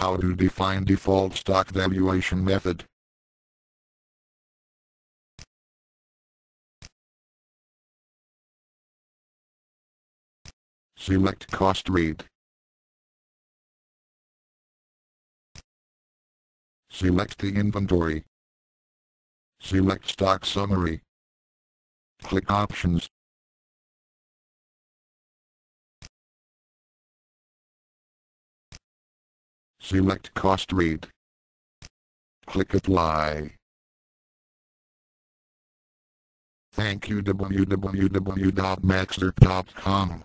How to define default stock valuation method. Select cost rate. Select the inventory. Select stock summary. Click options. Select cost rate. Click apply. Thank you www.maxxerp.com